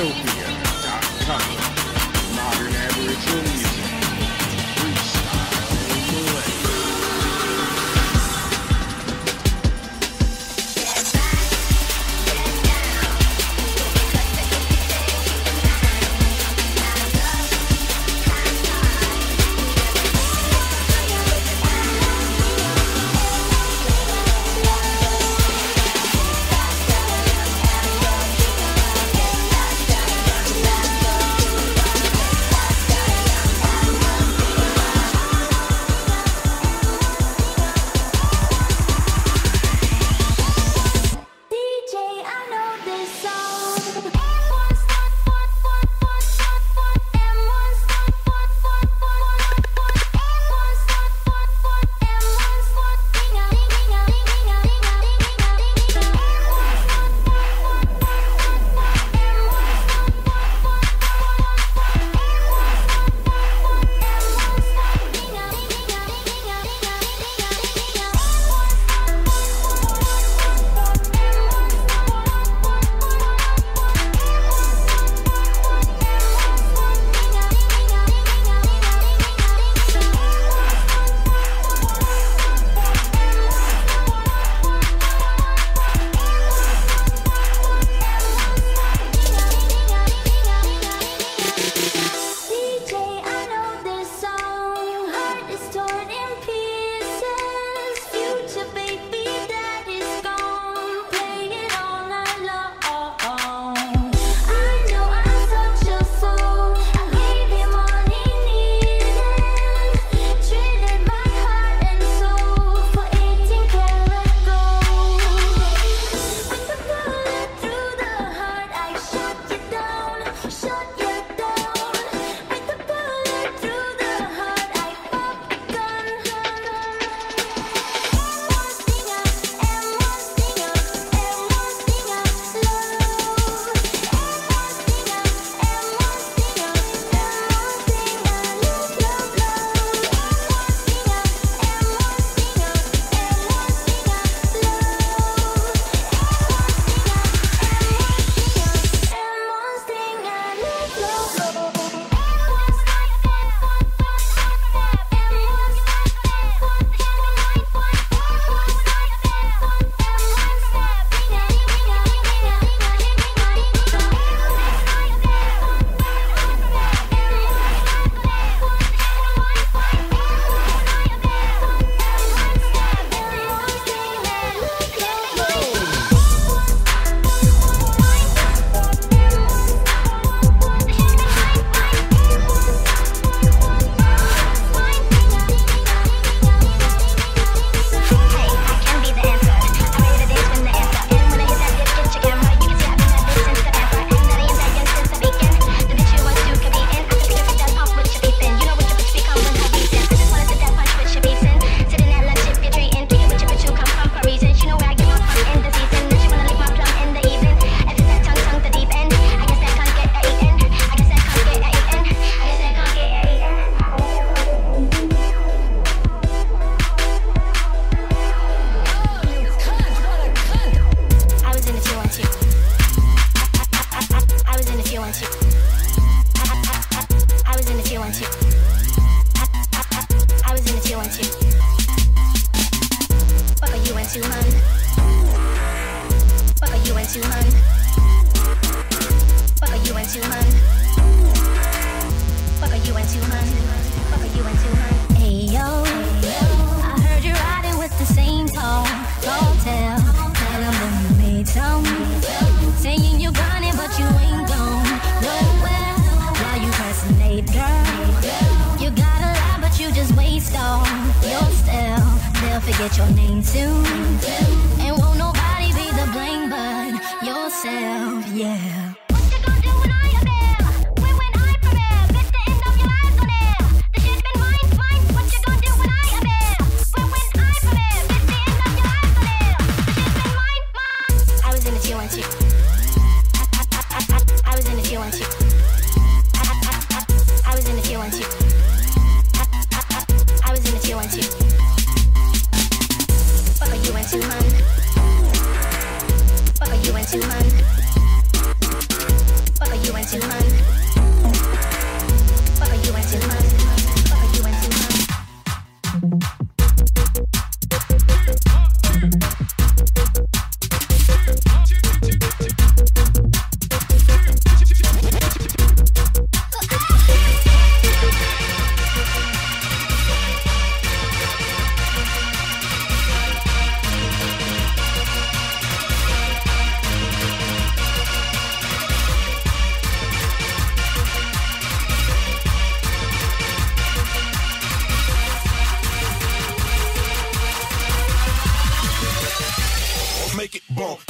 Get out your name soon. And won't nobody be the blame but yourself, yeah. make it bump.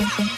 Bye.